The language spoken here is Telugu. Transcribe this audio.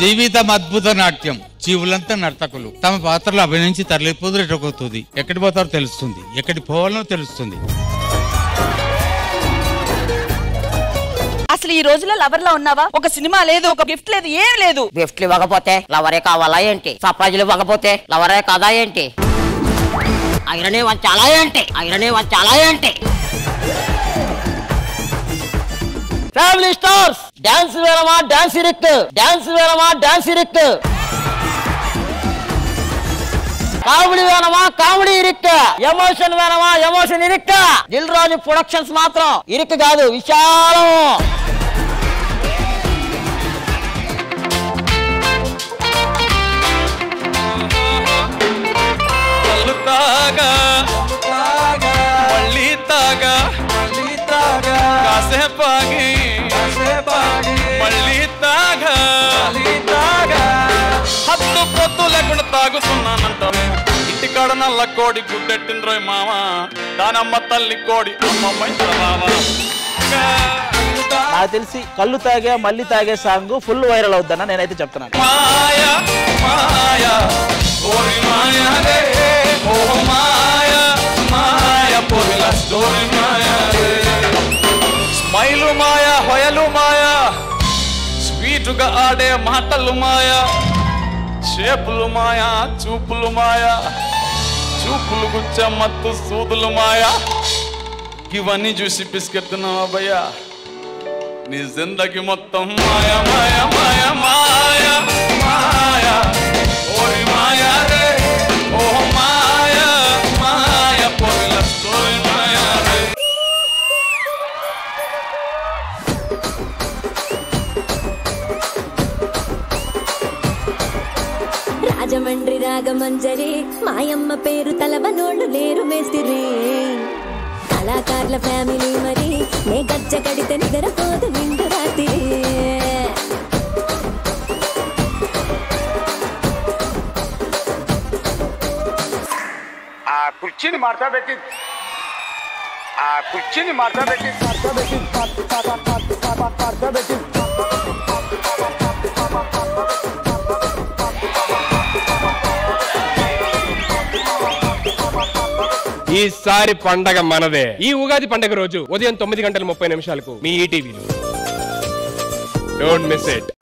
జీవితం అద్భుత నాట్యం. జీవులంతా నర్తకులు. తమ పాత్రలు అభినయించి తరలిపోదు రెటకొస్తుంది ఎక్కడి పోతారో తెలుస్తుంది. ఎక్కడి పోవాలనో తెలుస్తుంది. అసలు ఈ రోజుల్లో లవర్లో ఉన్నావా? ఒక సినిమా లేదు ఒక గిఫ్ట్ లేదు ఏం లేదు. గిఫ్ట్లు ఇవ్వకపోతే లవరే కావాలా ఏంటి? సర్ప్రైజులు ఇవ్వకపోతే లవరే కాదా ఏంటి? ఐరనే వంచాలా ఏంటి? ఐరనే వంచాలా ఏంటి? ஃபேமிலி ஸ்டார்ஸ் டான்ஸ் வேறமா டான்ஸ் இருக்கு. டான்ஸ் வேறமா டான்ஸ் இருக்கு. காமெடி வேணுமா? காமெடி இருக்கு. எமோஷன் வேணுமா? எமோஷன் இருக்கு? தில்ராஜ் ப்ரொடக்ஷன்ஸ் மாத்திரம் இருக்கு காது. விஷாலம் లేకుండా తాగుతున్నానంటారు ఇంటికాడ నల్ల కోడి గుడ్డెట్టిన రోయ్ మామ. దానమ్మ తల్లి కోడి నాకు తెలిసి కళ్ళు తాగే మళ్ళీ తాగే సాంగ్ ఫుల్ వైరల్ అవుద్దన్న నేనైతే చెప్తున్నాను. స్మైలు మాయా హొయలు మాయా. స్వీటుగా ఆడే మాటలు మాయా. షేపులు మాయా చూపులు మాయా. చూపులు గుచ్చ మత్తు సూదులు మాయా. ఇవన్నీ చూసి పిసికెత్తున్నావా భయ్యా? నీ జిందకి మొత్తం మాయా మాయా మాయా మాయా. రాజమండ్రి రాగమంజరి మాయమ్మ పేరు తలవనోళ్ళు లేరు మేస్తిరి. కళాకారుల ఫ్యామిలీ మరి నే గజ్జ కడితే నిద్రపోదు నిండు రాత్రి. ఆ కుర్చీని మార్తా పెట్టి. ఆ కుర్చీని మార్తా పెట్టి మార్తా పెట్టి. ఈసారి పండగ మనదే. ఈ ఉగాది పండగ రోజు ఉదయం తొమ్మిది గంటల ముప్పై నిమిషాలకు మీ ఈటీవీలో. Don't miss it